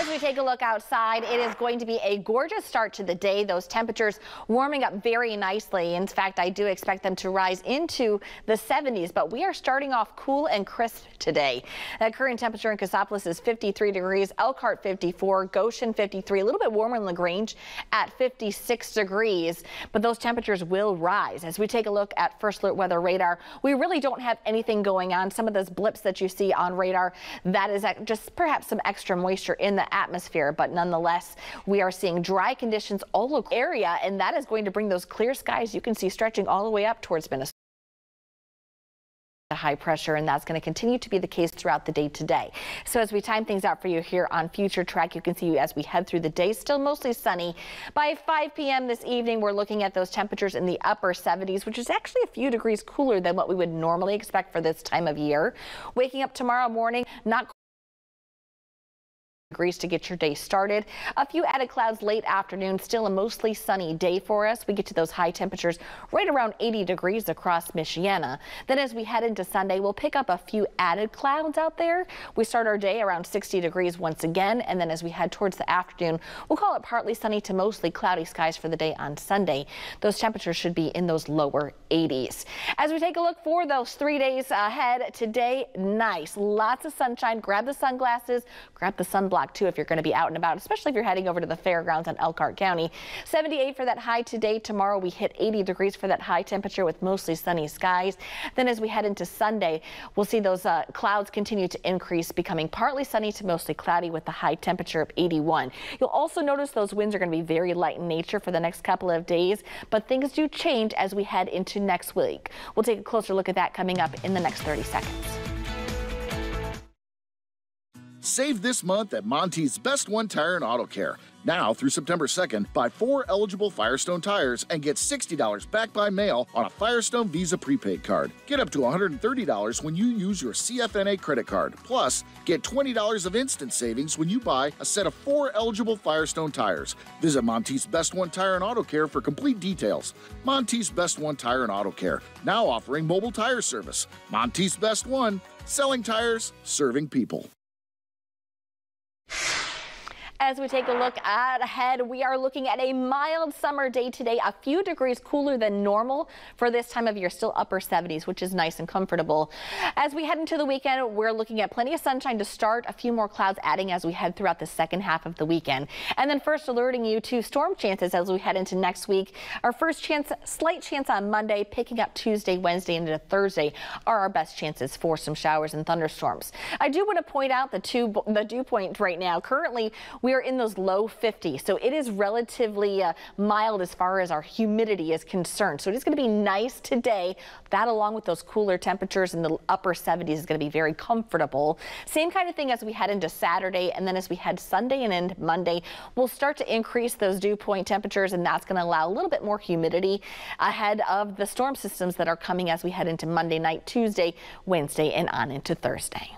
As we take a look outside, it is going to be a gorgeous start to the day. Those temperatures warming up very nicely. In fact, I do expect them to rise into the 70s, but we are starting off cool and crisp today. That current temperature in Cassopolis is 53 degrees, Elkhart 54, Goshen 53, a little bit warmer in LaGrange at 56 degrees, but those temperatures will rise. As we take a look at first alert weather radar, we really don't have anything going on. Some of those blips that you see on radar, that is just perhaps some extra moisture in the atmosphere, but nonetheless, we are seeing dry conditions all over area, and that is going to bring those clear skies you can see stretching all the way up towards Minnesota high pressure and that's going to continue to be the case throughout the day today. So as we time things out for you here on Future Track, you can see as we head through the day, still mostly sunny. By 5 p.m. this evening, we're looking at those temperatures in the upper 70s, which is actually a few degrees cooler than what we would normally expect for this time of year. Waking up tomorrow morning, not degrees to get your day started. A few added clouds late afternoon, still a mostly sunny day for us. We get to those high temperatures right around 80 degrees across Michiana. Then as we head into Sunday, we'll pick up a few added clouds out there. We start our day around 60 degrees once again, and then as we head towards the afternoon, we'll call it partly sunny to mostly cloudy skies for the day on Sunday. Those temperatures should be in those lower 80s. As we take a look for those three days ahead today, nice. Lots of sunshine. Grab the sunglasses, grab the sunblock too if you're going to be out and about, especially if you're heading over to the fairgrounds in Elkhart County. 78 for that high today. Tomorrow we hit 80 degrees for that high temperature with mostly sunny skies. Then as we head into Sunday, we'll see those uh, clouds continue to increase, becoming partly sunny to mostly cloudy with the high temperature of 81. You'll also notice those winds are going to be very light in nature for the next couple of days, but things do change as we head into next week. We'll take a closer look at that coming up in the next 30 seconds. Save this month at Monty's Best One Tire and Auto Care. Now through September 2nd, buy four eligible Firestone tires and get $60 back by mail on a Firestone Visa prepaid card. Get up to $130 when you use your CFNA credit card. Plus, get $20 of instant savings when you buy a set of four eligible Firestone tires. Visit Monty's Best One Tire and Auto Care for complete details. Monty's Best One Tire and Auto Care, now offering mobile tire service. Monty's Best One, selling tires, serving people. As we take a look ahead, we are looking at a mild summer day today, a few degrees cooler than normal for this time of year, still upper 70s, which is nice and comfortable. As we head into the weekend, we're looking at plenty of sunshine to start, a few more clouds adding as we head throughout the second half of the weekend. And then first alerting you to storm chances as we head into next week. Our first chance, slight chance on Monday, picking up Tuesday, Wednesday, and into Thursday are our best chances for some showers and thunderstorms. I do want to point out the two, the dew point right now. Currently, we we are in those low 50s, so it is relatively uh, mild as far as our humidity is concerned. So it is going to be nice today. That along with those cooler temperatures in the upper 70s is going to be very comfortable. Same kind of thing as we head into Saturday and then as we head Sunday and into Monday, we'll start to increase those dew point temperatures and that's going to allow a little bit more humidity ahead of the storm systems that are coming as we head into Monday night, Tuesday, Wednesday, and on into Thursday.